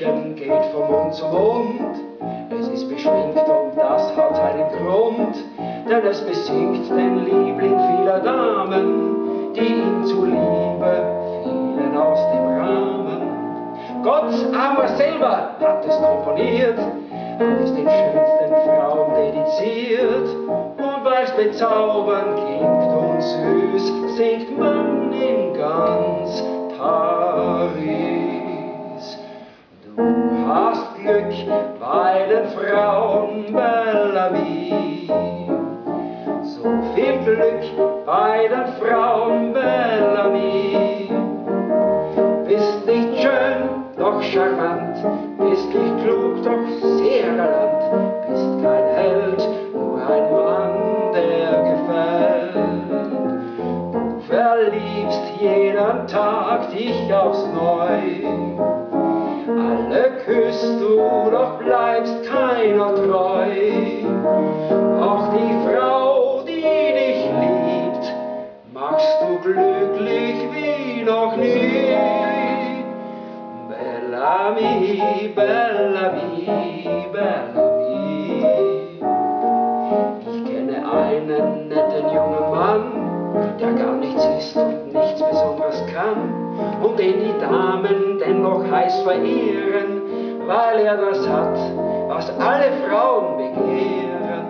Mund zu Mund. Es ist beschwingt und das hat seinen Grund, denn es besingt den Liebling vieler Damen, die ihm zuliebe fielen aus dem Rahmen. Gott aber selber hat es komponiert, hat es den schönsten Frauen dediziert, und weil's bezaubernd klingt und süß, singt man in ganz Paris. Hast Glück bei den Frauen Bellamy. So viel Glück bei den Frauen Bellamy. Bist nicht schön, doch charmant, bist nicht klug, doch sehr galant, bist kein Held, nur ein Mann, der gefällt. Du verliebst jeden Tag dich aufs Neu. Küsst du, doch bleibst keiner treu. Auch die Frau, die dich liebt, machst du glücklich wie noch nie. Bellamy, Bellamy, Bellamy. Ich kenne einen netten jungen Mann, der gar nichts ist und nichts Besonderes kann und den die Damen dennoch heiß verehren, weil er das hat, was alle Frauen begehren.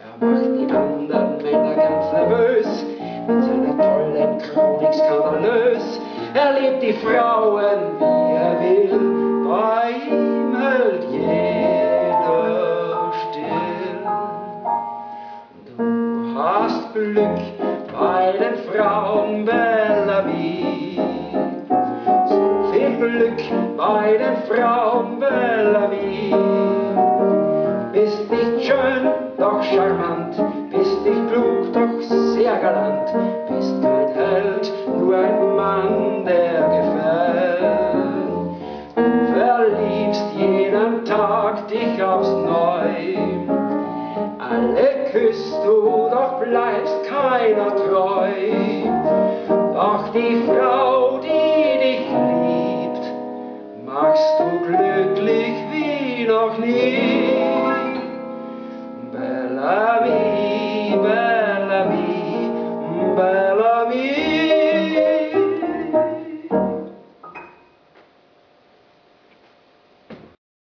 Er macht die anderen Männer ganz nervös, mit seiner tollen Chronik skandalös. Er liebt die Frauen, wie er will, bei ihm hält jeder still. Du hast Glück bei den Frauen Bellamy. So viel Glück bei den Frauen Bellamy. Bist nicht schön, doch charmant, bist nicht klug, doch sehr galant, bist kein Held, nur ein Mann, der gefällt. Du verliebst jeden Tag dich aufs Neu. Alle küsst du, doch bleibst keiner treu. Doch die Frau, glücklich wie noch nie.